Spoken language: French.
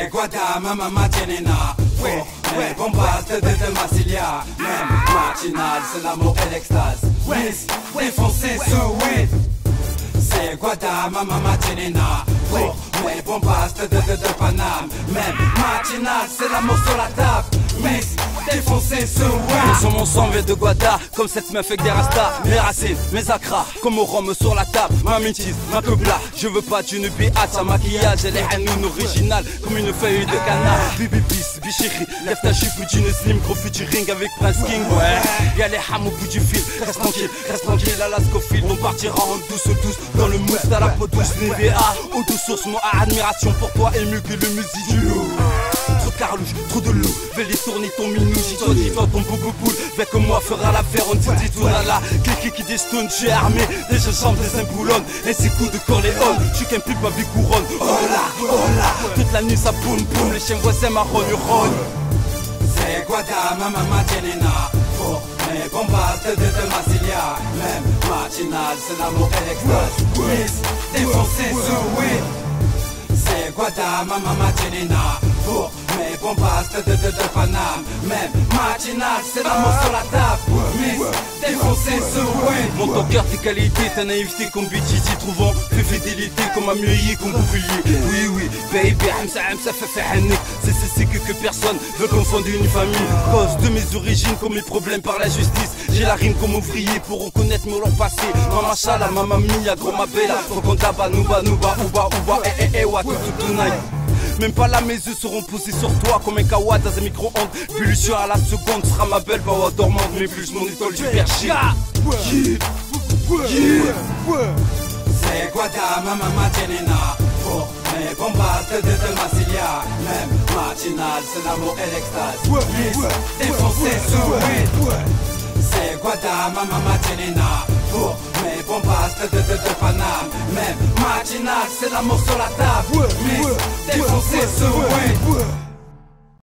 C'est Guada, ma maman Tienena. Ouais, ouais, bombaste de de Massilia. Même matinal, c'est l'amour et l'extase. Miss, défoncé sous weed. C'est Guada, ma maman Tienena. Ouais, ouais, bombaste de de de Paname. Même matinal, c'est l'amour sur la table. Miss, Sur mon sang vient de Guada, comme cette meuf avec des rastas. Mes racines, mes acras, comme au rhum sur la table. Ma métisse, ma plat je veux pas d'une béate Sa maquillage, elle est hanoun originale, comme une feuille de canard. Bibi bis, bichiri, lève ta jupe d'une slim Gros featuring avec Prince King, ouais. Y'a les hams au bout du fil, reste tranquille, reste tranquille. À la Scofield On partira en douce douce, dans le mousse à la peau douce. Nivea, eau de source, moi admiration pour toi mieux que le musique du trop de loup, vais les tourner ton minou Toi, dis-toi ton boubou boule, avec moi fera l'affaire On te dit tout là clique qui déstone, tu es armé Déjà jambes des imboulonnes, et ces coups de corléone Tu qu'un ma vie couronne, oh là, oh là Toute la nuit ça boum boum, les chiens voisins marronnent, rognent C'est Guada, ma maman Tienena. Pour mes bombastes de de Massilia. Même matinal, c'est l'amour et. Miss, défoncé sous weed. C'est Guada, ma maman Tienena. Pour mes bombastes de de de Paname. Même matinal, c'est l'amour sur la table. Miss, défoncé sous weed. Monte tes qualités, ta naïveté comme bêtise trouvant. Fait fidélité comme un comme bouclier. Oui, oui, baby, Hamza, Hamza, fait fait hannik C'est c'est que que personne veut confondre une famille. Cause de mes origines, comme mes problèmes par la justice. J'ai la rime comme ouvrier pour reconnaître mon long passé. Mama Shala, Mama Mia, gros ma bella. Faut qu'on tabac, nouba, nouba, ouba, ouba, eh, eh, eh, wa, tout, tout, même pas là mes yeux seront posés sur toi comme un kawa dans un micro-ondes Pullution à la seconde sera ma belle bawa dormante Mais plus mon étoile du yeah, C'est Guada, ma maman. Pour mes bombastes de Massilia. Même matinal, c'est l'amour et l'extase. Défoncé sous. C'est Guada, ma maman Tienena. Pour C'est l'amour sur la table. Miss, défoncé sous weed.